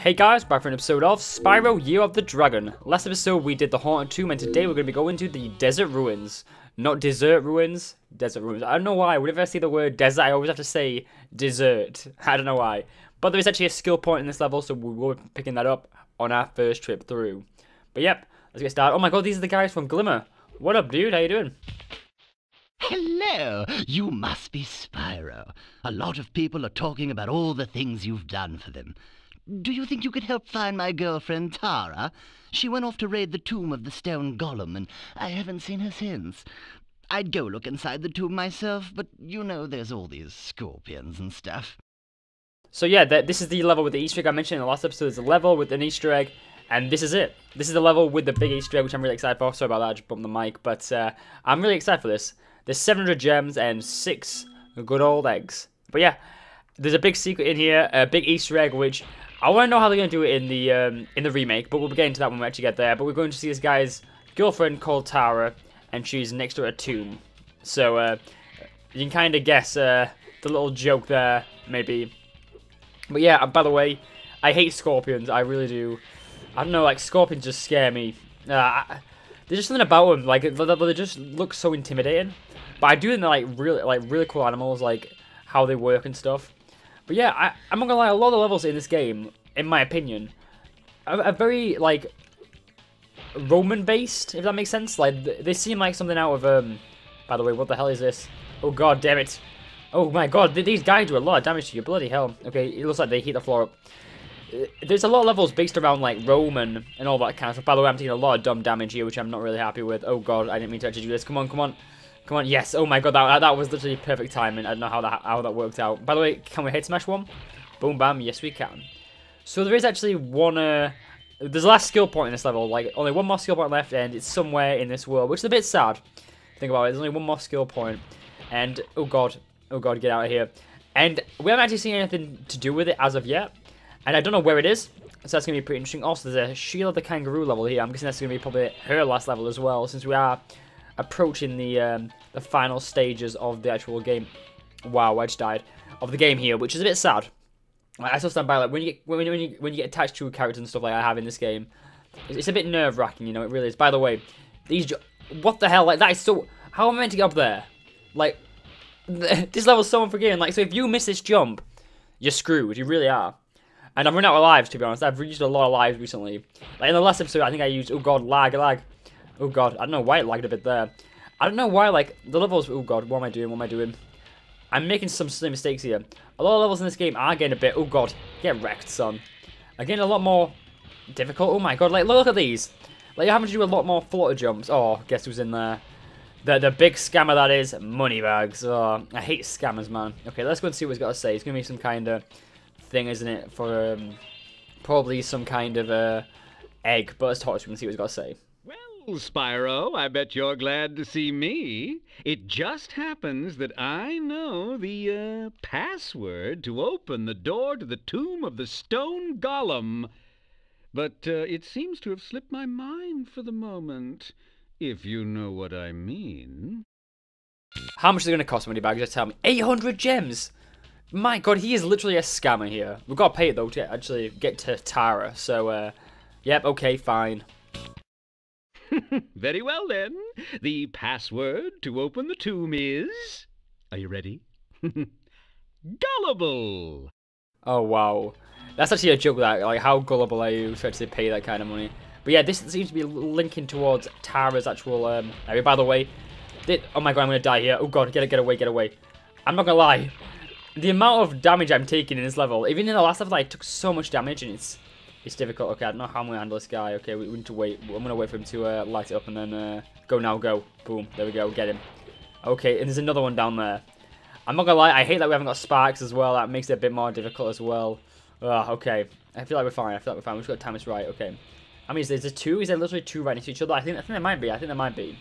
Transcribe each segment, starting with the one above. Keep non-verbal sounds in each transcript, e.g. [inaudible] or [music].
Hey guys, back for an episode of Spyro Year of the Dragon. Last episode we did the Haunted Tomb and today we're going to be going to the Desert Ruins. Not Desert Ruins, Desert Ruins. I don't know why, whenever I see the word desert I always have to say desert. [laughs] I don't know why. But there is actually a skill point in this level so we will be picking that up on our first trip through. But yep, let's get started. Oh my god, these are the guys from Glimmer. What up dude, how you doing? Hello! You must be Spyro. A lot of people are talking about all the things you've done for them. Do you think you could help find my girlfriend Tara? She went off to raid the tomb of the stone golem, and I haven't seen her since. I'd go look inside the tomb myself, but you know there's all these scorpions and stuff. So yeah, th this is the level with the Easter egg I mentioned in the last episode. It's a level with an Easter egg, and this is it. This is the level with the big Easter egg, which I'm really excited for. Sorry about that, I just bumped the mic, but uh, I'm really excited for this. There's 700 gems and six good old eggs. But yeah, there's a big secret in here, a big Easter egg, which I want to know how they're going to do it in the um, in the remake, but we'll be getting to that when we actually get there. But we're going to see this guy's girlfriend called Tara, and she's next to a tomb. So uh, you can kind of guess uh, the little joke there, maybe. But yeah, by the way, I hate scorpions. I really do. I don't know, like scorpions just scare me. Uh, I, there's just something about them, like they just look so intimidating. But I do think they're like really, like really cool animals, like how they work and stuff. But yeah, I, I'm not gonna lie, a lot of levels in this game, in my opinion, are, are very, like, Roman-based, if that makes sense. Like, they seem like something out of, um, by the way, what the hell is this? Oh god, damn it. Oh my god, these guys do a lot of damage to you, bloody hell. Okay, it looks like they heat the floor up. Uh, there's a lot of levels based around, like, Roman and all that kind of stuff. By the way, I'm taking a lot of dumb damage here, which I'm not really happy with. Oh god, I didn't mean to actually do this. Come on, come on. Come on, yes. Oh my god, that, that was literally perfect timing. I don't know how that how that worked out. By the way, can we hit smash one? Boom, bam. Yes, we can. So there is actually one... Uh, there's a last skill point in this level. Like, only one more skill point left, and it's somewhere in this world, which is a bit sad. Think about it. There's only one more skill point. And, oh god. Oh god, get out of here. And we haven't actually seen anything to do with it as of yet. And I don't know where it is. So that's going to be pretty interesting. Also, there's a Sheila the Kangaroo level here. I'm guessing that's going to be probably her last level as well, since we are approaching the um, the final stages of the actual game. Wow, I just died of the game here, which is a bit sad. I still stand by like when you get, when, when you when you get attached to characters and stuff like I have in this game, it's, it's a bit nerve wracking. You know, it really is. By the way, these what the hell like that is so. How am I meant to get up there? Like [laughs] this level's so unforgiving. Like so, if you miss this jump, you're screwed. You really are. And I'm running out of lives to be honest. I've used a lot of lives recently. Like in the last episode, I think I used oh god lag lag. Oh god, I don't know why it lagged a bit there. I don't know why, like, the levels... Oh god, what am I doing? What am I doing? I'm making some silly mistakes here. A lot of levels in this game are getting a bit... Oh god, get wrecked, son. Are getting a lot more difficult. Oh my god, like, look at these. Like, you're having to do a lot more flutter jumps. Oh, guess who's in there? The, the big scammer that is, Moneybags. Oh, I hate scammers, man. Okay, let's go and see what he's got to say. It's going to be some kind of thing, isn't it? For, um, probably some kind of, uh, egg. But let's talk to him and see what he's got to say. Spyro, I bet you're glad to see me. It just happens that I know the uh, password to open the door to the tomb of the stone golem. But uh, it seems to have slipped my mind for the moment, if you know what I mean. How much is it going to cost Moneybags? Just tell me. 800 gems! My god, he is literally a scammer here. We've got to pay it though to actually get to Tara. So, uh, yep, okay, fine. [laughs] Very well, then. The password to open the tomb is... Are you ready? [laughs] gullible! Oh, wow. That's actually a joke, that. Like, how gullible are you to actually pay that kind of money? But yeah, this seems to be linking towards Tara's actual um, area. By the way, did, oh my god, I'm going to die here. Oh god, get, it, get away, get away. I'm not going to lie. The amount of damage I'm taking in this level, even in the last level, I took so much damage, and it's it's difficult. Okay, I don't know how I'm going to handle this guy. Okay, we, need to wait. I'm going to wait for him to uh, light it up and then uh, go now, go. Boom. There we go. Get him. Okay, and there's another one down there. I'm not going to lie. I hate that we haven't got Sparx as well. That makes it a bit more difficult as well. Ugh, okay. I feel like we're fine. I feel like we're fine. We've got time this right. Okay. I mean, is there two? Is there literally two right next to each other? I think, I think there might be. I think there might be.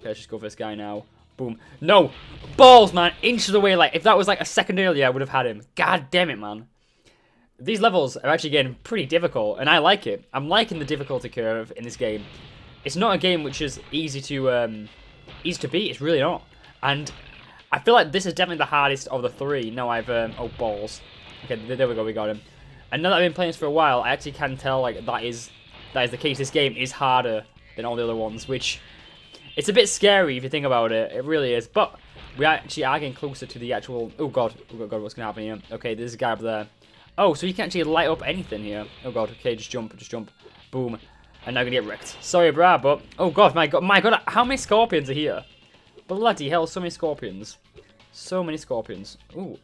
Okay, let's just go for this guy now. Boom. No! Balls, man! Inches away. Like, if that was like a second earlier, I would have had him. God damn it, man these levels are actually getting pretty difficult, and I like it. I'm liking the difficulty curve in this game. It's not a game which is easy to um, easy to beat. It's really not. And I feel like this is definitely the hardest of the three. No, I've um, oh balls. Okay, there we go. We got him. And now that I've been playing this for a while, I actually can tell like that is that is the case. This game is harder than all the other ones, which it's a bit scary if you think about it. It really is. But we actually are getting closer to the actual. Oh god, oh god, what's gonna happen here? Okay, there's a guy up there. Oh, so you can actually light up anything here. Oh god, okay, just jump, just jump, boom, and now I'm gonna get wrecked. Sorry, brah, but oh god, my god, my god, how many scorpions are here? Bloody hell, so many scorpions, so many scorpions. Ooh,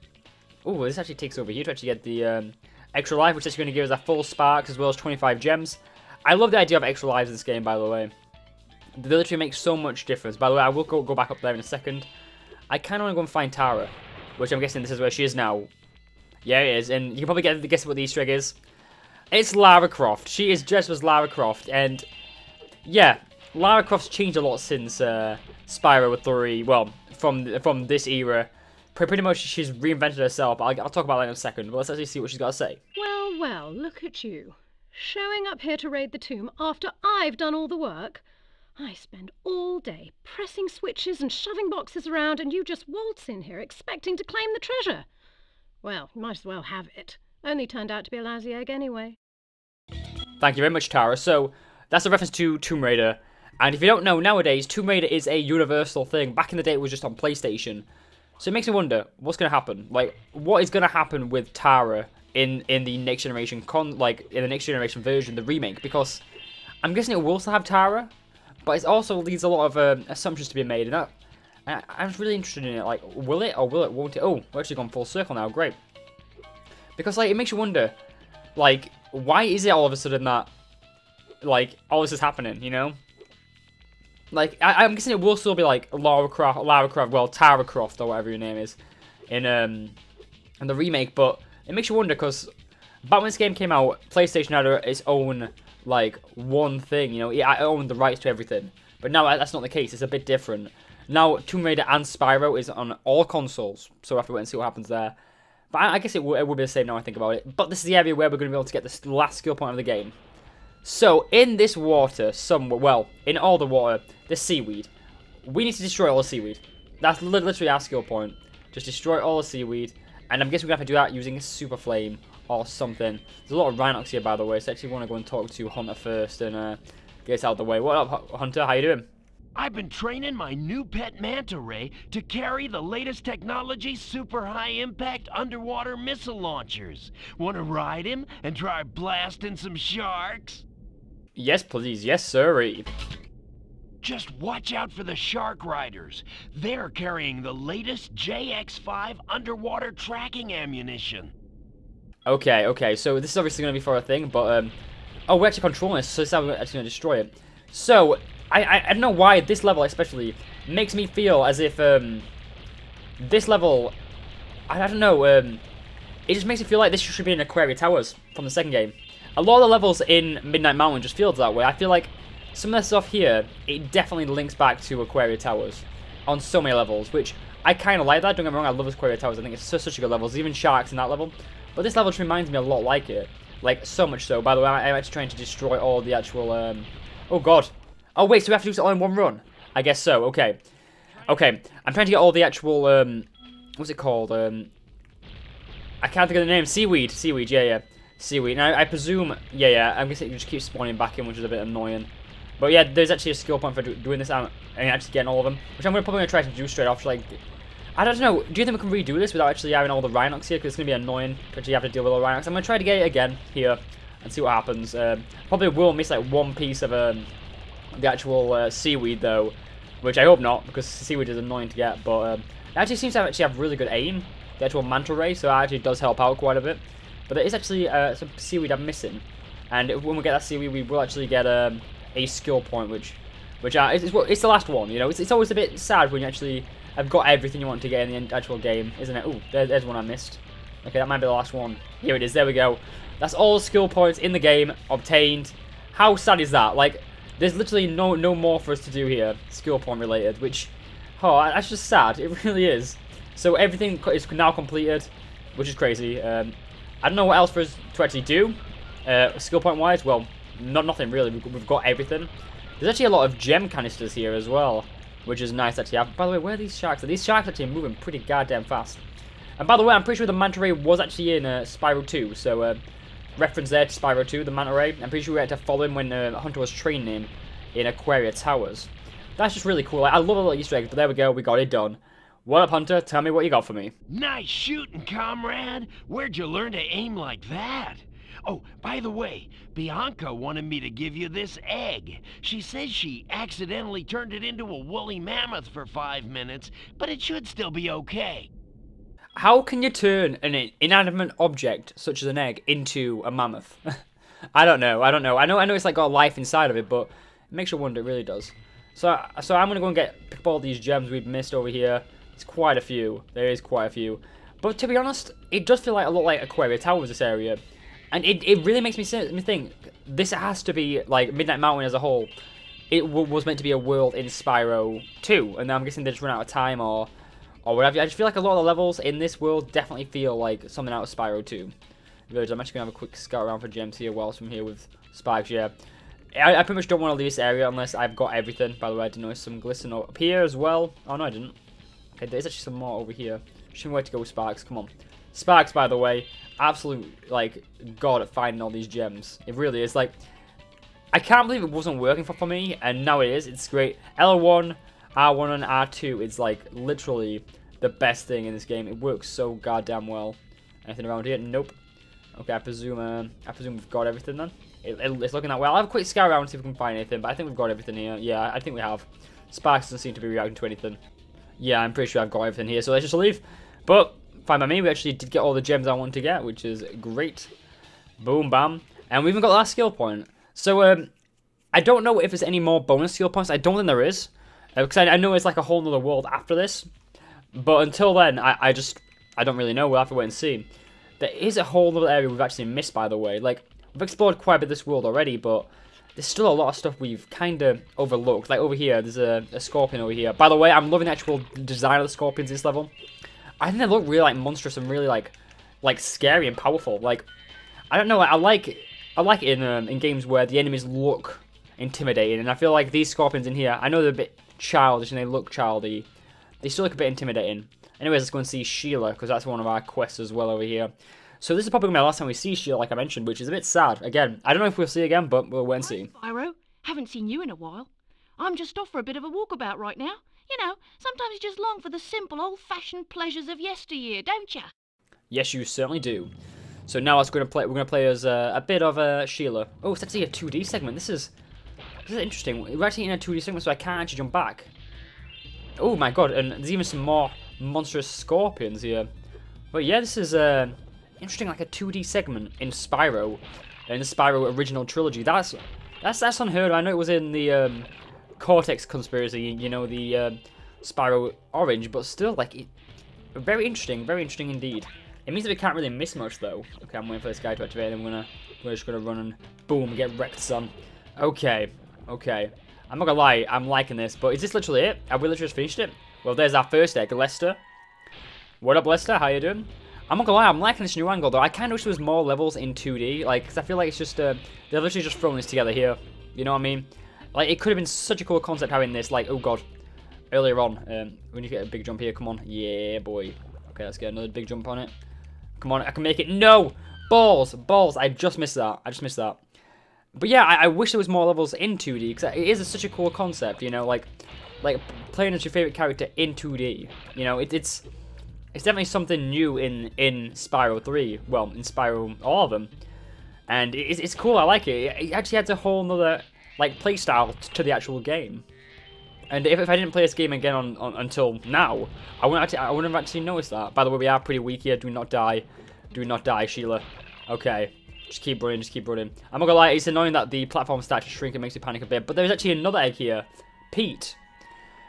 ooh, this actually takes over here to actually get the um, extra life, which is going to give us a full Sparx as well as 25 gems. I love the idea of extra lives in this game, by the way. The literally makes so much difference. By the way, I will go, go back up there in a second. I kind of want to go and find Tara, which I'm guessing this is where she is now. Yeah, it is, and you can probably get guess what the Easter egg is. It's Lara Croft. She is dressed as Lara Croft, and yeah, Lara Croft's changed a lot since uh, Spyro 3. Well, from from this era, pretty much she's reinvented herself. I'll, I'll talk about that in a second. But let's actually see what she's got to say. Well, well, look at you, showing up here to raid the tomb after I've done all the work. I spend all day pressing switches and shoving boxes around, and you just waltz in here expecting to claim the treasure. Well, might as well have it. Only turned out to be a lousy egg anyway. Thank you very much, Tara. So, that's a reference to Tomb Raider. And if you don't know, nowadays, Tomb Raider is a universal thing. Back in the day, it was just on PlayStation. So it makes me wonder, what's going to happen? Like, what is going to happen with Tara in, in the next generation, con like, in the next generation version, the remake? Because I'm guessing it will still have Tara, but it also leaves a lot of um, assumptions to be made, and that, I, I'm really interested in it. Like, will it or will it, won't it? Oh, we're actually gone full circle now, great. Because, like, it makes you wonder, like, why is it all of a sudden that, like, all this is happening, you know? Like, I, am guessing it will still be, like, Lara Croft, Lara Croft, well, Tara Croft, or whatever your name is, in, um, in the remake, but it makes you wonder, because back when this game came out, PlayStation had its own, like, one thing, you know, it owned the rights to everything. But now that's not the case, it's a bit different. Now, Tomb Raider and Spyro is on all consoles, so we'll have to wait and see what happens there. But I, I guess it, it will be the same now I think about it. But this is the area where we're going to be able to get the last skill point of the game. So, in this water, somewhere, well, in all the water, there's seaweed. We need to destroy all the seaweed. That's literally our skill point. Just destroy all the seaweed. And I'm guessing we're going to have to do that using a super flame or something. There's a lot of Rhynocs here, by the way, so I actually want to go and talk to Hunter first and uh, get us out of the way. What up, Hunter? How you doing? I've been training my new pet manta ray to carry the latest technology super high impact underwater missile launchers. Want to ride him and try blasting some sharks? Yes, please. Yes, sirree. Just watch out for the Shark Riders. They're carrying the latest JX-5 underwater tracking ammunition. Okay, okay, so this is obviously going to be for a thing, but, um... Oh, we're actually controlling this, so how we're actually going to destroy it. So, I, I, I don't know why this level especially makes me feel as if, um... This level... I, I don't know, um... It just makes me feel like this should be in Aquaria Towers from the second game. A lot of the levels in Midnight Mountain just feels that way. I feel like some of the stuff here, it definitely links back to Aquaria Towers on so many levels, which I kind of like that. Don't get me wrong, I love Aquaria Towers. I think it's such, such a good level. There's even sharks in that level. But this level just reminds me a lot like it. Like, so much so. By the way, I'm actually trying to destroy all the actual... Um... Oh, God. Oh, wait, so we have to do this all in one run? I guess so. Okay. Okay. I'm trying to get all the actual... Um... What's it called? Um... I can't think of the name. Seaweed. Seaweed, yeah, yeah. Seaweed. Now, I presume... Yeah, yeah. I'm guessing it just keeps spawning back in, which is a bit annoying. But yeah, there's actually a skill point for doing this and actually getting all of them, which I'm probably gonna try to do straight off. Like, I don't know. Do you think we can redo this without actually having all the Rhynocs here? Because it's gonna be annoying because you have to deal with all the Rhynocs. I'm gonna try to get it again here and see what happens. Um, probably will miss like one piece of um, the actual uh, seaweed though, which I hope not because seaweed is annoying to get. But um, it actually seems to actually have really good aim. The actual manta ray, so it actually does help out quite a bit. But there is actually uh, some seaweed I'm missing, and when we get that seaweed, we will actually get um, a skill point, which, which uh, it's, it's the last one. You know, it's, it's always a bit sad when you actually have got everything you want to get in the actual game, isn't it? Oh, there, there's one I missed. Okay, that might be the last one. Here it is. There we go. That's all skill points in the game obtained. How sad is that? Like, there's literally no no more for us to do here, skill point related, which, oh, that's just sad. It [laughs] really is. So everything is now completed, which is crazy. Um, I don't know what else for us to actually do, uh, skill point wise. Well, not nothing really. We've got everything. There's actually a lot of gem canisters here as well, which is nice actually. Have. By the way, where are these sharks? Are these sharks actually moving pretty goddamn fast? And by the way, I'm pretty sure the manta ray was actually in uh, Spyro 2, so uh, reference there to Spyro 2, the Manta Ray. I'm pretty sure we had to follow him when uh, Hunter was training him in Aquaria Towers. That's just really cool. I love a little Easter egg, but there we go. We got it done. What up, Hunter? Tell me what you got for me. Nice shooting, comrade. Where'd you learn to aim like that? Oh, by the way, Bianca wanted me to give you this egg. She says she accidentally turned it into a woolly mammoth for five minutes, but it should still be okay. How can you turn an inanimate object, such as an egg, into a mammoth? [laughs] I don't know. I don't know. I know. I know it's like got life inside of it, but it makes you wonder. It really does. So, so I'm gonna go and get pick up all these gems we've missed over here. It's quite a few. There is quite a few. But to be honest, it does feel like a lot like Aquaria Towers, this area. And it, it really makes me think, this has to be, like, Midnight Mountain as a whole. It was meant to be a world in Spyro 2, and I'm guessing they just run out of time or or whatever. I just feel like a lot of the levels in this world definitely feel like something out of Spyro 2. Really, I'm actually going to have a quick scout around for gems here whilst I'm here with Spikes, yeah. I, I pretty much don't want to leave this area unless I've got everything. By the way, I did notice some glisten up here as well. Oh, no, I didn't. Okay, there's actually some more over here. Me where to go with Sparx. Come on. Sparx, by the way, absolute, like, god at finding all these gems. It really is. Like, I can't believe it wasn't working for, for me, and now it is. It's great. L1, R1, and R2 is, like, literally the best thing in this game. It works so goddamn well. Anything around here? Nope. Okay, I presume, uh, I presume we've got everything then. It, it, it's looking that way. I'll have a quick scout around and see if we can find anything, but I think we've got everything here. Yeah, I think we have. Sparx doesn't seem to be reacting to anything. Yeah, I'm pretty sure I've got everything here, so let's just leave. But, fine by me, we actually did get all the gems I want to get, which is great. Boom, bam. And we even got the last skill point. So, um, I don't know if there's any more bonus skill points. I don't think there is. Uh, because I, I, know it's like a whole other world after this. But until then, I, I just, I don't really know. We'll have to wait and see. There is a whole other area we've actually missed, by the way. Like, we've explored quite a bit of this world already, but there's still a lot of stuff we've kind of overlooked. Like over here, there's a, a, scorpion over here. By the way, I'm loving the actual design of the scorpions in this level. I think they look really like monstrous and really like like scary and powerful. Like I don't know, I like I like it in um, in games where the enemies look intimidating, and I feel like these scorpions in here, I know they're a bit childish and they look childy. They still look a bit intimidating. Anyways, let's go and see Sheila because that's one of our quests as well over here. So this is probably my last time we see Sheila, like I mentioned, which is a bit sad. Again, I don't know if we'll see again, but we'll wait and see. Spyro, haven't seen you in a while. I'm just off for a bit of a walkabout right now. You know, sometimes you just long for the simple, old-fashioned pleasures of yesteryear, don't you? Yes, you certainly do. So now we're going to play. We're going to play as uh, a bit of a uh, Sheila. Oh, it's actually a 2D segment. This is this is interesting. We're actually in a 2D segment, so I can't actually jump back. Oh my god! And there's even some more monstrous scorpions here. But yeah, this is uh, interesting, like a 2D segment in Spyro, in the Spyro original trilogy. That's that's that's unheard of. I know it was in the um, Cortex conspiracy, you know, the uh, Spyro Orange, but still, like, it, very interesting, very interesting indeed. It means that we can't really miss much, though. Okay, I'm waiting for this guy to activate, and we're gonna, we're just gonna run and boom, get wrecked, son. Okay, okay. I'm not gonna lie, I'm liking this, but is this literally it? Have we literally just finished it? Well, there's our first egg, Lester. What up, Lester? How you doing? I'm not gonna lie, I'm liking this new angle though. I kind of wish there was more levels in 2D, like, cause I feel like it's just, uh, they're literally just throwing this together here. You know what I mean? Like, it could have been such a cool concept having this, like, oh god, earlier on, um, need to get a big jump here, come on. Yeah, boy. Okay, let's get another big jump on it. Come on, I can make it. No! Balls, balls, I just missed that. I just missed that. But yeah, I, I wish there was more levels in 2D, because it is a, such a cool concept, you know, like, like, playing as your favorite character in 2D. You know, it, it's it's definitely something new in in Spyro 3. Well, in Spyro, all of them. And it's, it's cool, I like it. It actually adds a whole nother, like, playstyle to the actual game. And if, if I didn't play this game again on, on until now, I wouldn't actually, I wouldn't have actually noticed that. By the way, we are pretty weak here. Do not die. Do not die, Sheila. Okay. Just keep running, just keep running. I'm not gonna lie, it's annoying that the platform starts to shrink. and makes me panic a bit. But there's actually another egg here. Pete.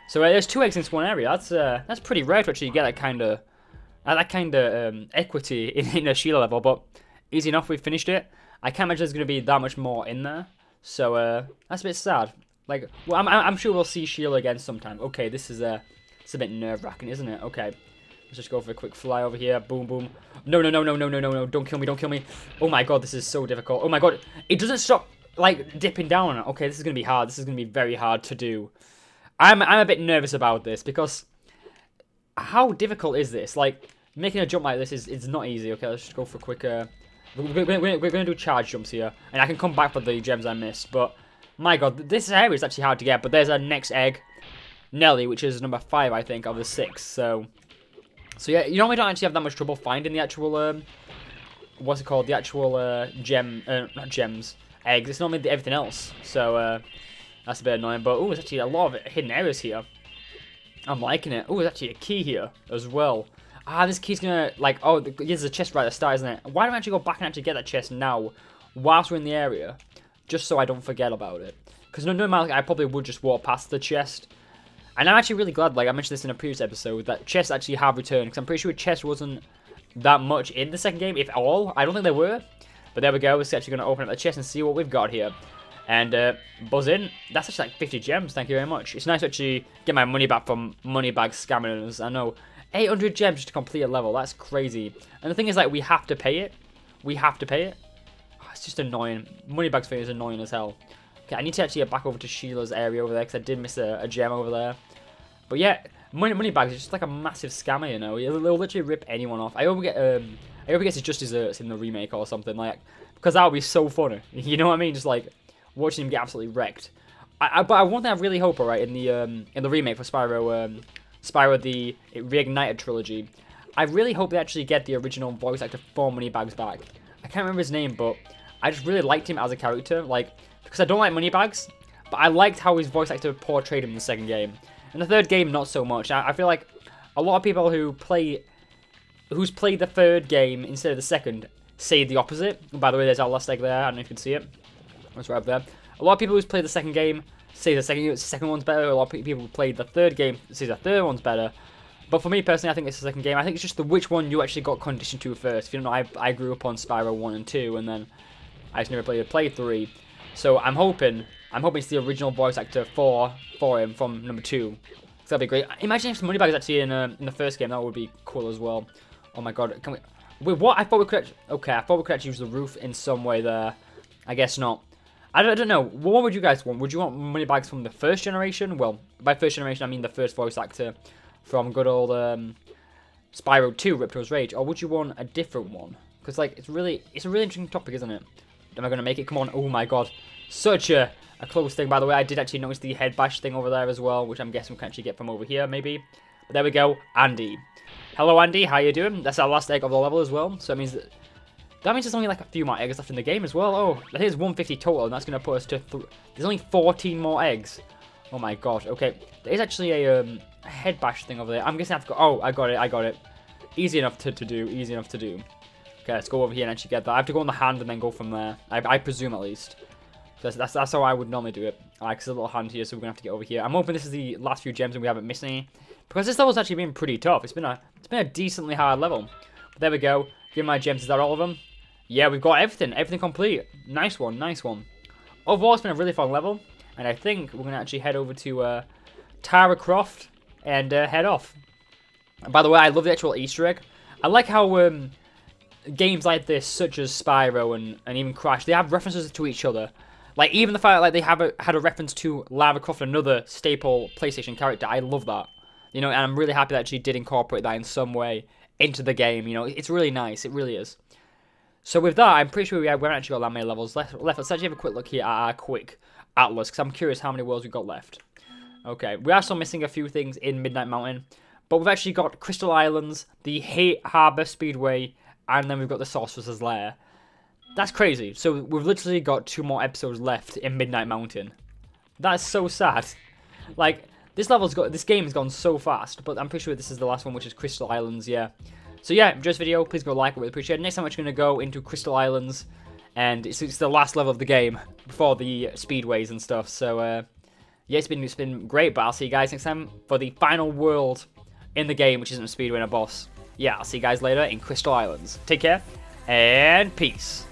So uh, there's two eggs in this one area. That's uh, that's pretty rare to actually get that kind of that kind of um, equity [laughs] in, in a Sheila level, but easy enough, we've finished it. I can't imagine there's going to be that much more in there, so uh, that's a bit sad. Like, well, I'm, I'm sure we'll see Sheila again sometime. Okay, this is a, it's a bit nerve-wracking, isn't it? Okay, let's just go for a quick fly over here. Boom, boom. No, no, no, no, no, no, no, no, don't kill me, don't kill me. Oh my god, this is so difficult. Oh my god, it doesn't stop, like, dipping down. Okay, this is going to be hard. This is going to be very hard to do. I'm, I'm a bit nervous about this because how difficult is this? Like, making a jump like this is, is not easy. Okay, let's just go for a quick, uh, we're, we're going to do charge jumps here, and I can come back for the gems I missed, but my god, this area is actually hard to get, but there's our next egg, Nelly, which is number 5, I think, of the 6, so... So yeah, you we don't actually have that much trouble finding the actual, um... What's it called? The actual, uh, gem, uh, not gems, eggs. It's normally everything else, so, uh... That's a bit annoying, but, oh, there's actually a lot of hidden areas here. I'm liking it. Oh, there's actually a key here as well. Ah, this key's gonna, like, oh, there's a chest right at the start, isn't it? Why don't I actually go back and actually get that chest now, whilst we're in the area, just so I don't forget about it? Because no, normally I probably would just walk past the chest. And I'm actually really glad, like I mentioned this in a previous episode, that chests actually have returned, because I'm pretty sure chest wasn't that much in the second game, if at all. I don't think they were. But there we go, we're actually going to open up the chest and see what we've got here. And uh, buzz in. That's actually like 50 gems, thank you very much. It's nice to actually get my money back from Moneybag scammers. I know 800 gems just to complete a level. That's crazy. And the thing is, like, we have to pay it. We have to pay it. Oh, it's just annoying. Moneybags thing is annoying as hell. Okay, I need to actually get back over to Sheila's area over there because I did miss a, a, gem over there. But yeah, money Moneybags is just like a massive scammer, you know. He'll, he'll literally rip anyone off. I hope get um, I hope he gets his just desserts in the remake or something like because that would be so funny. [laughs] You know what I mean? Just like watching him get absolutely wrecked. I, I, but one thing I really hope, alright, in the um, in the remake for Spyro um, Spyro the Reignited trilogy. I really hope they actually get the original voice actor for Moneybags back. I can't remember his name, but I just really liked him as a character. Like, because I don't like Moneybags, but I liked how his voice actor portrayed him in the second game. In the third game, not so much. I, I feel like a lot of people who play, who's played the third game instead of the second, say the opposite. by the way, there's our last egg there. I don't know if you can see it. It's right up there. A lot of people who's played the second game say the second second one's better. A lot of people who played the third game say the third one's better. But for me personally, I think it's the second game. I think it's just the which one you actually got conditioned to first. You know, I I grew up on Spyro one and two, and then I just never played play three. So I'm hoping I'm hoping it's the original voice actor for for him from number two. So that'd be great. Imagine if Moneybag is actually in uh, in the first game. That would be cool as well. Oh my god, can we? Wait, what? I thought we could. Okay, I thought we could actually use the roof in some way there. I guess not. I don't, I don't know. What would you guys want? Would you want Moneybags from the first generation? Well, by first generation, I mean the first voice actor from good old um, Spyro 2, Ripto's Rage. Or would you want a different one? Because, like, it's really, it's a really interesting topic, isn't it? Am I going to make it? Come on. Oh, my God. Such a, a close thing. By the way, I did actually notice the head bash thing over there as well, which I'm guessing we can actually get from over here, maybe. But there we go. Andy. Hello, Andy. How you doing? That's our last egg of the level as well. So that means that that means there's only like a few more eggs left in the game as well. Oh, here's 150 total, and that's going to put us to... there's only 14 more eggs. Oh my god. Okay, there is actually a, um, a head bash thing over there. I'm guessing I have got... Oh, I got it, I got it. Easy enough to, to do, easy enough to do. Okay, let's go over here and actually get that. I have to go on the hand and then go from there. I, I presume at least. That's, that's, that's how I would normally do it. Like, there's a little hand here, so we're going to have to get over here. I'm hoping this is the last few gems and we haven't missed any. Because this level's actually been pretty tough. It's been a, it's been a decently hard level. But there we go. Give my gems. Is that all of them? yeah, we've got everything. Everything complete. Nice one, nice one. Overall, it's been a really fun level. And I think we're going to actually head over to uh, Tara Croft and uh, head off. And by the way, I love the actual Easter egg. I like how um, games like this, such as Spyro and, and even Crash, they have references to each other. Like, even the fact that like they have a, had a reference to Lara Croft, another staple PlayStation character, I love that. You know, and I'm really happy that she did incorporate that in some way into the game. You know, it's really nice. It really is. So with that, I'm pretty sure we haven't actually got that many levels left. Let's actually have a quick look here at our quick atlas, because I'm curious how many worlds we've got left. Okay, we are still missing a few things in Midnight Mountain, but we've actually got Crystal Islands, the Hate Harbor Speedway, and then we've got the Sorcerer's Lair. That's crazy. So we've literally got two more episodes left in Midnight Mountain. That's so sad. Like, this level's got, this game has gone so fast, but I'm pretty sure this is the last one, which is Crystal Islands, yeah. So yeah, enjoy this video. Please go like it. Really appreciate it. Next time we're going to go into Crystal Islands. And it's, it's, the last level of the game before the speedways and stuff. So uh, yeah, it's been, it's been great. But I'll see you guys next time for the final world in the game, which isn't a speedway and a boss. Yeah, I'll see you guys later in Crystal Islands. Take care and peace.